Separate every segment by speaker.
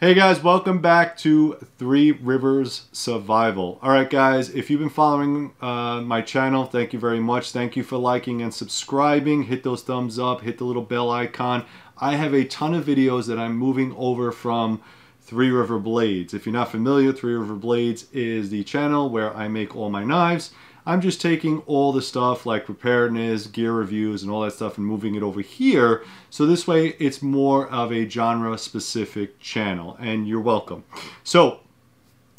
Speaker 1: Hey guys, welcome back to Three Rivers Survival. All right guys, if you've been following uh, my channel, thank you very much. Thank you for liking and subscribing. Hit those thumbs up, hit the little bell icon. I have a ton of videos that I'm moving over from Three River Blades. If you're not familiar, Three River Blades is the channel where I make all my knives. I'm just taking all the stuff like preparedness, gear reviews, and all that stuff and moving it over here. So this way it's more of a genre specific channel and you're welcome. So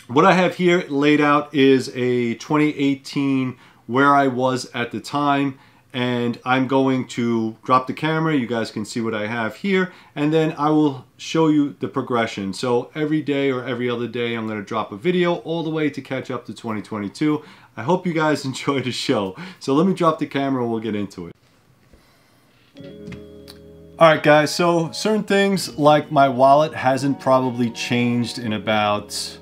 Speaker 1: what I have here laid out is a 2018 where I was at the time and I'm going to drop the camera. You guys can see what I have here and then I will show you the progression. So every day or every other day I'm going to drop a video all the way to catch up to 2022. I hope you guys enjoy the show. So let me drop the camera and we'll get into it. Alright guys, so certain things like my wallet hasn't probably changed in about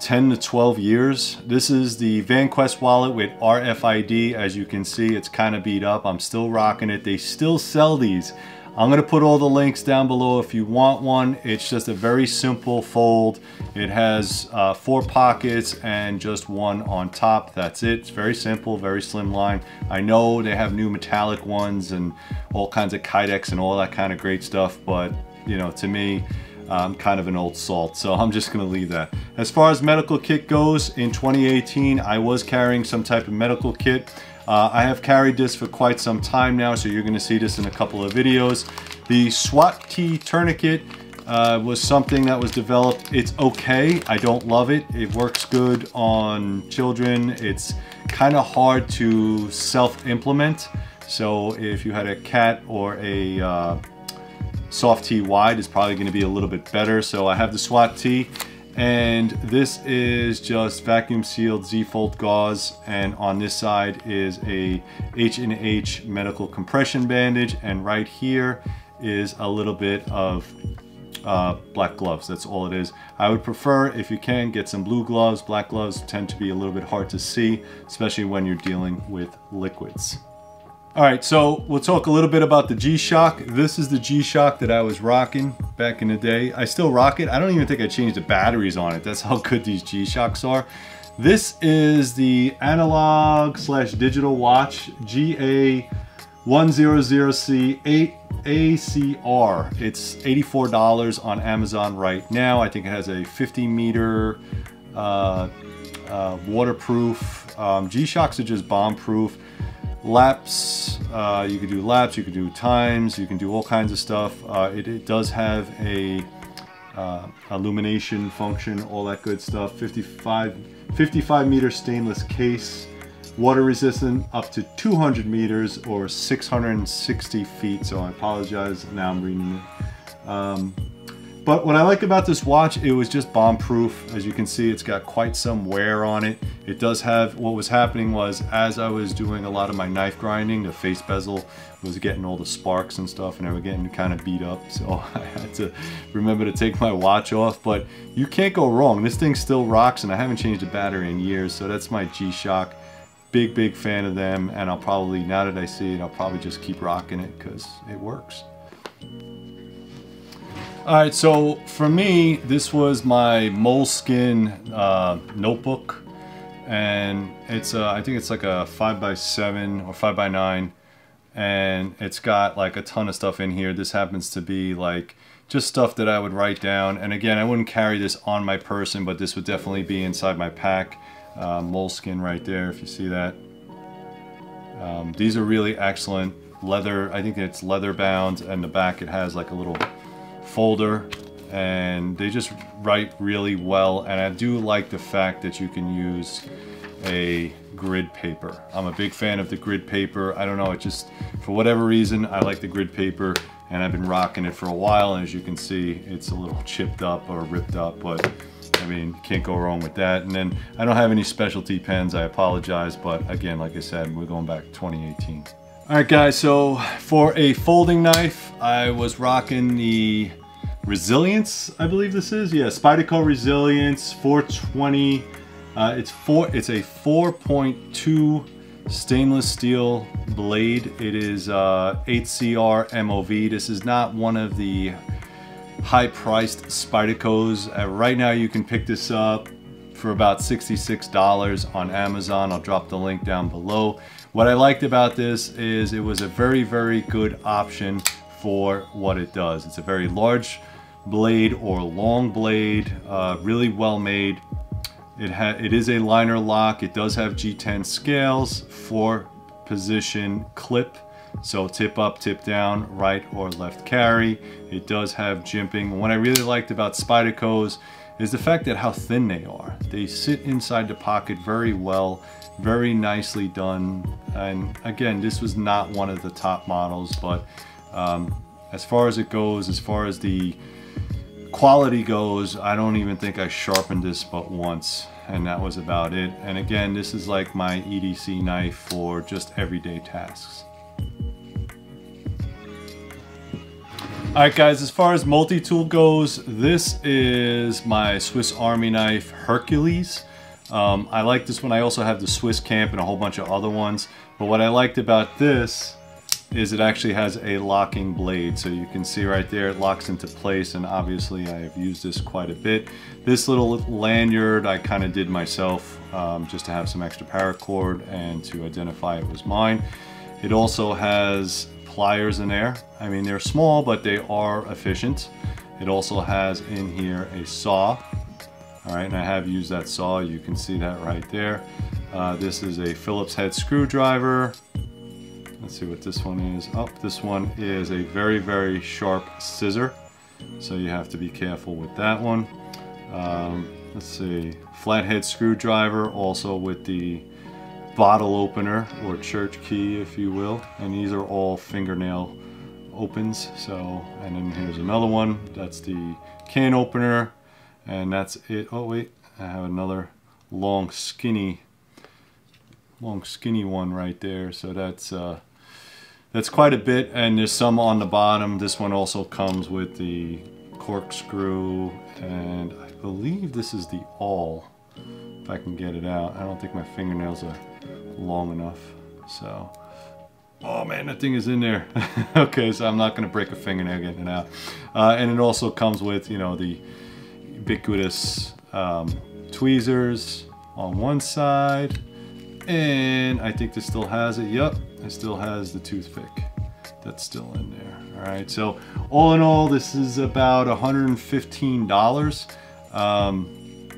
Speaker 1: 10 to 12 years. This is the VanQuest wallet with RFID. As you can see, it's kind of beat up. I'm still rocking it. They still sell these. I'm going to put all the links down below if you want one. It's just a very simple fold. It has uh, four pockets and just one on top. That's it. It's very simple, very slim line. I know they have new metallic ones and all kinds of Kydex and all that kind of great stuff, but you know, to me, I'm kind of an old salt, so I'm just gonna leave that. As far as medical kit goes, in 2018, I was carrying some type of medical kit. Uh, I have carried this for quite some time now, so you're gonna see this in a couple of videos. The SWAT T tourniquet uh, was something that was developed. It's okay, I don't love it. It works good on children. It's kind of hard to self-implement. So if you had a cat or a uh, SOF-T Wide, it's probably gonna be a little bit better. So I have the SWAT T. And this is just vacuum sealed Z-fold gauze. And on this side is a H&H medical compression bandage. And right here is a little bit of uh, black gloves. That's all it is. I would prefer, if you can, get some blue gloves. Black gloves tend to be a little bit hard to see, especially when you're dealing with liquids. All right, so we'll talk a little bit about the G-Shock. This is the G-Shock that I was rocking back in the day. I still rock it. I don't even think I changed the batteries on it. That's how good these G-Shocks are. This is the analog slash digital watch GA100C8 ACR. It's $84 on Amazon right now. I think it has a 50 meter uh, uh, waterproof. Um, G-Shocks are just bomb proof laps uh, you can do laps you can do times you can do all kinds of stuff. Uh, it, it, does have a uh, illumination function all that good stuff. 55 55 meter stainless case water resistant up to 200 meters or 660 feet. So I apologize. Now I'm reading it. Um, but what I like about this watch, it was just bomb proof. As you can see, it's got quite some wear on it. It does have, what was happening was as I was doing a lot of my knife grinding, the face bezel was getting all the sparks and stuff and they were getting kind of beat up. So I had to remember to take my watch off, but you can't go wrong. This thing still rocks and I haven't changed the battery in years. So that's my G-Shock. Big, big fan of them. And I'll probably, now that I see it, I'll probably just keep rocking it because it works. All right, so for me, this was my Moleskine uh, notebook, and it's uh, I think it's like a five by seven or five by nine, and it's got like a ton of stuff in here. This happens to be like just stuff that I would write down, and again, I wouldn't carry this on my person, but this would definitely be inside my pack. Uh, Moleskine right there, if you see that. Um, these are really excellent leather. I think it's leather bound, and the back it has like a little folder and they just write really well and I do like the fact that you can use a grid paper. I'm a big fan of the grid paper. I don't know, it just, for whatever reason, I like the grid paper and I've been rocking it for a while and as you can see, it's a little chipped up or ripped up, but I mean, can't go wrong with that. And then I don't have any specialty pens, I apologize, but again, like I said, we're going back 2018. All right guys, so for a folding knife, I was rocking the Resilience, I believe this is. Yeah, Spyderco Resilience 420. Uh, it's four. It's a 4.2 stainless steel blade. It is uh, 8CR MOV. This is not one of the high priced Spyderco's. Uh, right now you can pick this up for about $66 on Amazon. I'll drop the link down below. What I liked about this is it was a very, very good option for what it does. It's a very large blade or long blade, uh, really well made. It, it is a liner lock. It does have G10 scales, for position clip. So tip up, tip down, right or left carry. It does have jimping. What I really liked about Spyderco's is the fact that how thin they are. They sit inside the pocket very well, very nicely done. And again, this was not one of the top models, but um, as far as it goes, as far as the quality goes, I don't even think I sharpened this but once and that was about it. And again, this is like my EDC knife for just everyday tasks. Alright guys, as far as multi-tool goes, this is my Swiss Army knife Hercules. Um, I like this one. I also have the Swiss Camp and a whole bunch of other ones. But what I liked about this is it actually has a locking blade. So you can see right there, it locks into place and obviously I have used this quite a bit. This little lanyard I kind of did myself um, just to have some extra paracord and to identify it was mine. It also has pliers in there. I mean, they're small, but they are efficient. It also has in here a saw. All right, and I have used that saw. You can see that right there. Uh, this is a Phillips head screwdriver. Let's see what this one is. Oh, this one is a very, very sharp scissor. So you have to be careful with that one. Um, let's see, flathead screwdriver also with the bottle opener or church key if you will. And these are all fingernail opens. So and then here's another one. That's the can opener. And that's it. Oh wait. I have another long skinny long skinny one right there. So that's uh, that's quite a bit and there's some on the bottom this one also comes with the corkscrew and I believe this is the awl if I can get it out I don't think my fingernails are long enough. So, oh man, that thing is in there. okay, so I'm not gonna break a fingernail getting it out. Uh, and it also comes with, you know, the ubiquitous um, tweezers on one side. And I think this still has it. Yep, it still has the toothpick. That's still in there. All right, so all in all, this is about $115. Um,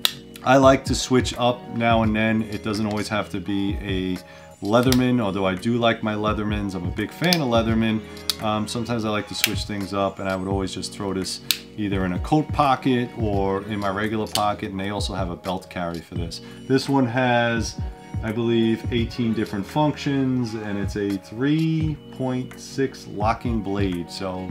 Speaker 1: I like to switch up now and then. It doesn't always have to be a Leatherman, although I do like my Leathermans. I'm a big fan of Leatherman. Um, sometimes I like to switch things up and I would always just throw this either in a coat pocket or in my regular pocket and they also have a belt carry for this. This one has, I believe, 18 different functions and it's a 3.6 locking blade. So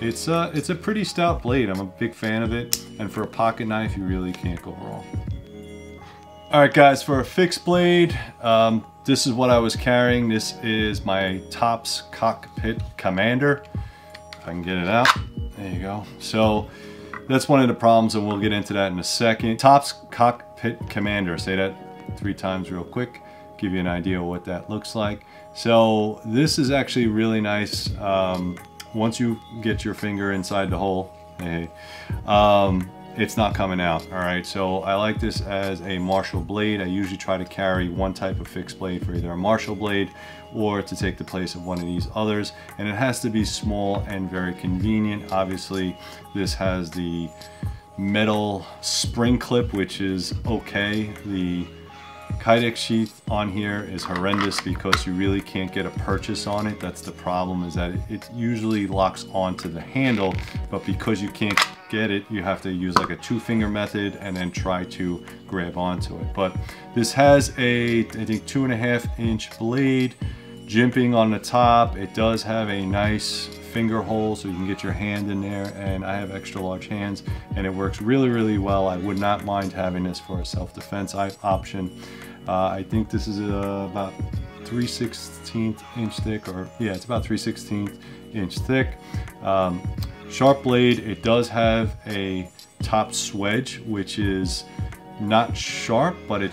Speaker 1: it's, uh, it's a pretty stout blade. I'm a big fan of it and for a pocket knife you really can't go wrong. Alright guys, for a fixed blade, um, this is what I was carrying. This is my Tops Cockpit Commander. If I can get it out. There you go. So that's one of the problems and we'll get into that in a second. Tops Cockpit Commander. Say that three times real quick. Give you an idea what that looks like. So this is actually really nice. Um, once you get your finger inside the hole, hey, um, it's not coming out all right so I like this as a martial blade I usually try to carry one type of fixed blade for either a martial blade or to take the place of one of these others and it has to be small and very convenient obviously this has the metal spring clip which is okay the Kydex sheath on here is horrendous because you really can't get a purchase on it. That's the problem is that it usually locks onto the handle, but because you can't get it, you have to use like a two finger method and then try to grab onto it. But this has a, I think two and a half inch blade, jimping on the top. It does have a nice finger hole so you can get your hand in there and I have extra large hands and it works really really well I would not mind having this for a self-defense option uh, I think this is uh, about 3 16th inch thick or yeah it's about 3 16th inch thick. Um, sharp blade it does have a top swedge which is not sharp but it,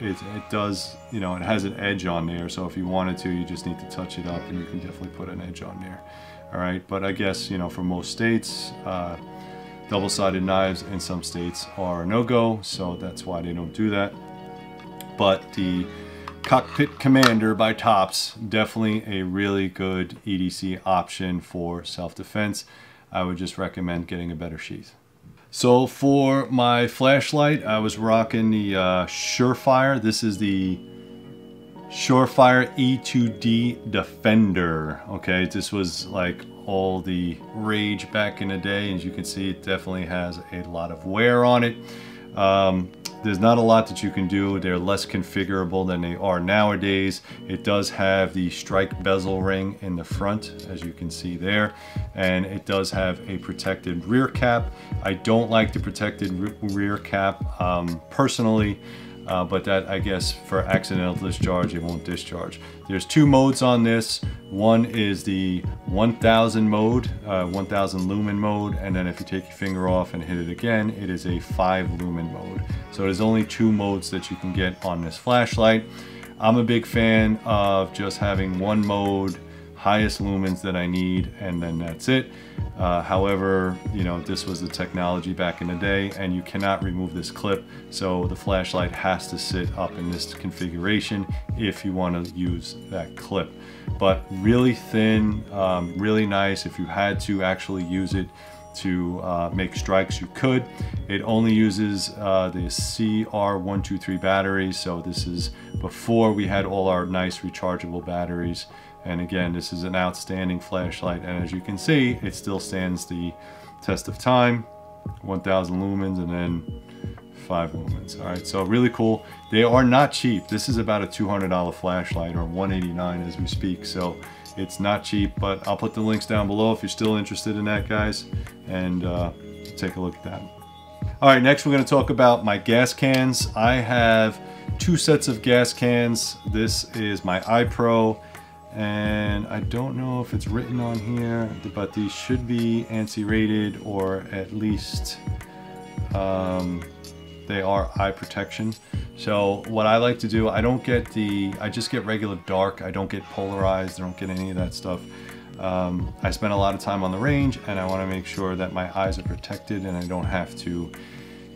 Speaker 1: it, it does you know it has an edge on there. So if you wanted to you just need to touch it up and you can definitely put an edge on there. All right? But I guess you know for most states uh, double-sided knives in some states are a no-go, so that's why they don't do that. But the Cockpit Commander by Tops, definitely a really good EDC option for self-defense. I would just recommend getting a better sheath. So for my flashlight, I was rocking the uh, Surefire. This is the Surefire E2D Defender. Okay, this was like all the rage back in the day. As you can see, it definitely has a lot of wear on it. Um, there's not a lot that you can do. They're less configurable than they are nowadays. It does have the strike bezel ring in the front, as you can see there, and it does have a protected rear cap. I don't like the protected rear cap um, personally uh, but that I guess for accidental discharge it won't discharge. There's two modes on this. One is the 1000 mode, uh, 1000 lumen mode, and then if you take your finger off and hit it again, it is a 5 lumen mode. So there's only two modes that you can get on this flashlight. I'm a big fan of just having one mode highest lumens that I need and then that's it. Uh, however, you know, this was the technology back in the day and you cannot remove this clip. So the flashlight has to sit up in this configuration if you want to use that clip. But really thin, um, really nice. If you had to actually use it to uh, make strikes, you could. It only uses uh, the CR123 battery. So this is before we had all our nice rechargeable batteries. And again, this is an outstanding flashlight. And as you can see, it still stands the test of time, 1000 lumens and then five lumens. All right, so really cool. They are not cheap. This is about a $200 flashlight or 189 as we speak. So it's not cheap, but I'll put the links down below if you're still interested in that, guys. And uh, take a look at that. All right, next we're gonna talk about my Gascans. I have two sets of Gascans. This is my eye pro and I don't know if it's written on here but these should be ANSI rated or at least um, they are eye protection. So what I like to do I don't get the I just get regular dark. I don't get polarized. I don't get any of that stuff. Um, I spend a lot of time on the range and I want to make sure that my eyes are protected and I don't have to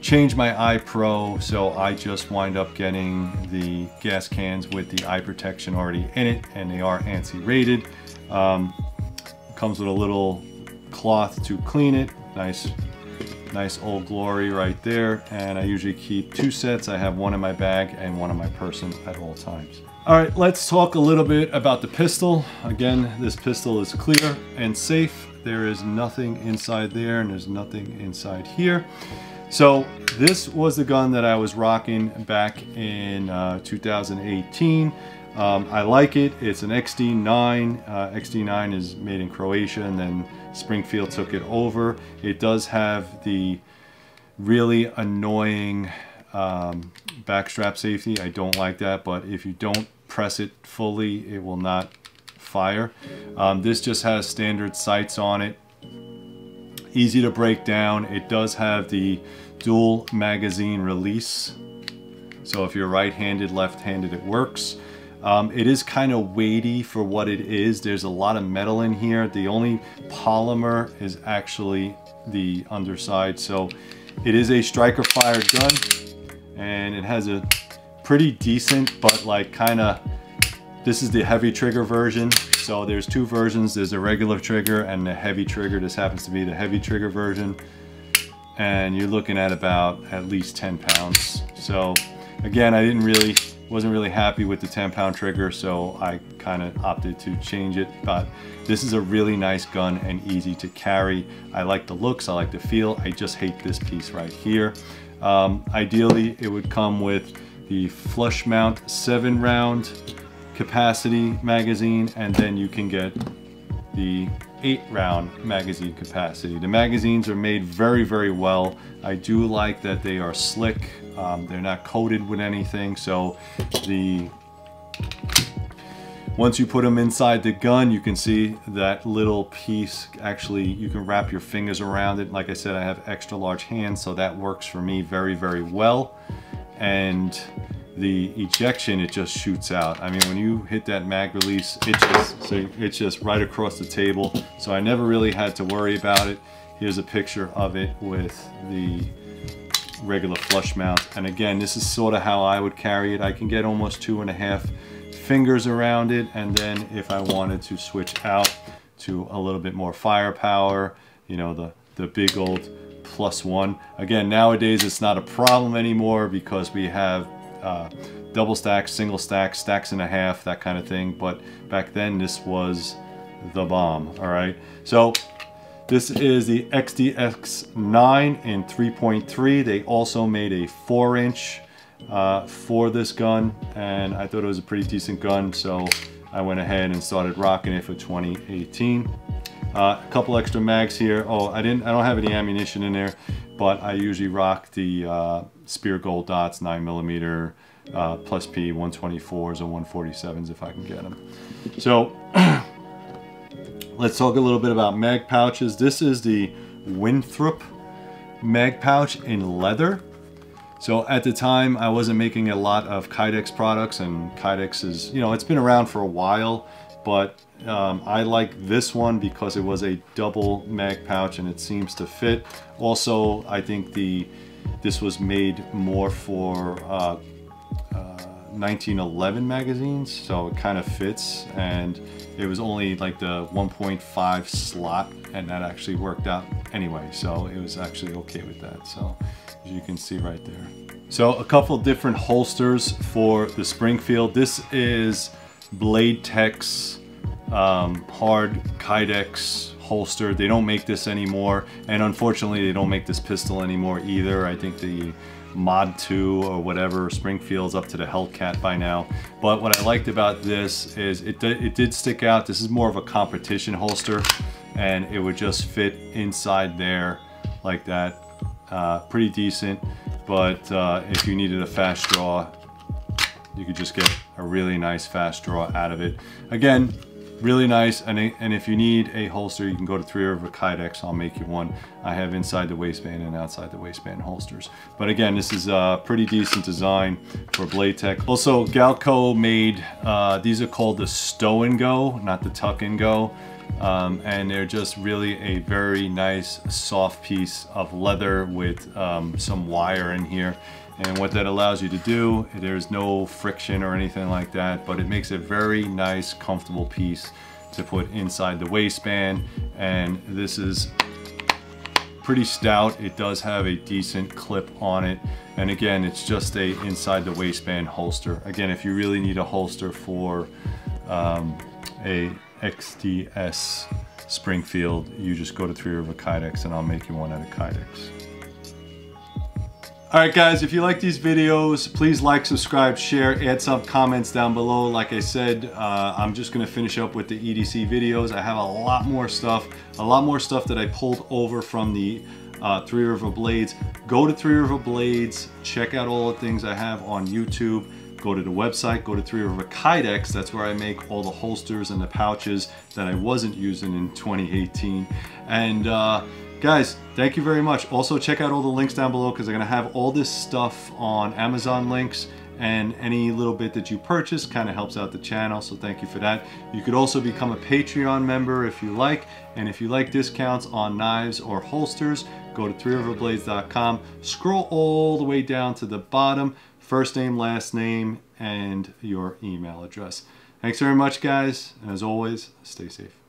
Speaker 1: change my eye pro so I just wind up getting the Gascans with the eye protection already in it and they are ANSI rated um, comes with a little cloth to clean it. Nice nice old glory right there. And I usually keep two sets. I have one in my bag and one in my person at all times. All right let's talk a little bit about the pistol. Again this pistol is clear and safe. There is nothing inside there and there's nothing inside here so this was the gun that I was rocking back in uh, 2018. Um, I like it. It's an XD9. Uh, XD9 is made in Croatia and then Springfield took it over. It does have the really annoying um, backstrap safety. I don't like that, but if you don't press it fully, it will not fire. Um, this just has standard sights on it. Easy to break down. It does have the dual magazine release. So if you're right-handed, left-handed, it works. Um, it is kind of weighty for what it is. There's a lot of metal in here. The only polymer is actually the underside. So it is a striker fired gun and it has a pretty decent, but like kind of, this is the heavy trigger version. So there's two versions. There's a regular trigger and the heavy trigger. This happens to be the heavy trigger version and you're looking at about at least 10 pounds. So again, I didn't really, wasn't really happy with the 10 pound trigger, so I kind of opted to change it. But this is a really nice gun and easy to carry. I like the looks, I like the feel. I just hate this piece right here. Um, ideally, it would come with the flush mount seven round capacity magazine, and then you can get the eight round magazine capacity. The magazines are made very, very well. I do like that they are slick. Um, they're not coated with anything. So the once you put them inside the gun, you can see that little piece actually, you can wrap your fingers around it. Like I said, I have extra large hands, so that works for me very, very well. And the ejection, it just shoots out. I mean, when you hit that mag release, it just, so it's just right across the table. So I never really had to worry about it. Here's a picture of it with the regular flush mount. And again, this is sort of how I would carry it. I can get almost two and a half fingers around it. And then if I wanted to switch out to a little bit more firepower, you know, the, the big old plus one. Again, nowadays it's not a problem anymore because we have uh, double stacks, single stacks, stacks and a half, that kind of thing. But back then this was the bomb, all right? So this is the XDS9 in 3.3. They also made a four inch uh, for this gun and I thought it was a pretty decent gun. So I went ahead and started rocking it for 2018. Uh, a couple extra mags here. Oh, I didn't. I don't have any ammunition in there, but I usually rock the uh, Speer Gold Dots 9 millimeter uh, plus P 124s or 147s if I can get them. So let's talk a little bit about mag pouches. This is the Winthrop mag pouch in leather. So at the time I wasn't making a lot of Kydex products and Kydex is, you know, it's been around for a while, but um, I like this one because it was a double mag pouch and it seems to fit. Also, I think the this was made more for uh, uh, 1911 magazines, so it kind of fits. And it was only like the 1.5 slot, and that actually worked out anyway. So it was actually okay with that. So as you can see right there. So a couple different holsters for the Springfield. This is Blade Tech's um, hard Kydex holster. They don't make this anymore. And unfortunately, they don't make this pistol anymore either. I think the Mod 2 or whatever, Springfield's up to the Hellcat by now. But what I liked about this is it, it did stick out. This is more of a competition holster and it would just fit inside there like that. Uh, pretty decent, but uh, if you needed a fast draw, you could just get a really nice fast draw out of it. Again, really nice and, and if you need a holster you can go to Three River Kydex I'll make you one. I have inside the waistband and outside the waistband holsters. But again this is a pretty decent design for Blade Tech also Galco made uh, these are called the stow and go not the tuck and go. Um, and they're just really a very nice soft piece of leather with um, some wire in here and what that allows you to do, there's no friction or anything like that, but it makes a very nice, comfortable piece to put inside the waistband. And this is pretty stout. It does have a decent clip on it. And again, it's just a inside the waistband holster. Again, if you really need a holster for um, a XDS Springfield, you just go to Three River Kydex and I'll make you one out of Kydex. All right, guys, if you like these videos, please like, subscribe, share, add some comments down below. Like I said, uh, I'm just gonna finish up with the EDC videos. I have a lot more stuff, a lot more stuff that I pulled over from the uh, Three River Blades. Go to Three River Blades, check out all the things I have on YouTube. Go to the website, go to Three River Kydex. That's where I make all the holsters and the pouches that I wasn't using in 2018. And uh, Guys, thank you very much. Also check out all the links down below because I'm gonna have all this stuff on Amazon links and any little bit that you purchase kind of helps out the channel so thank you for that. You could also become a patreon member if you like and if you like discounts on knives or holsters go to threeriverblades.com scroll all the way down to the bottom first name last name and your email address. Thanks very much guys and as always stay safe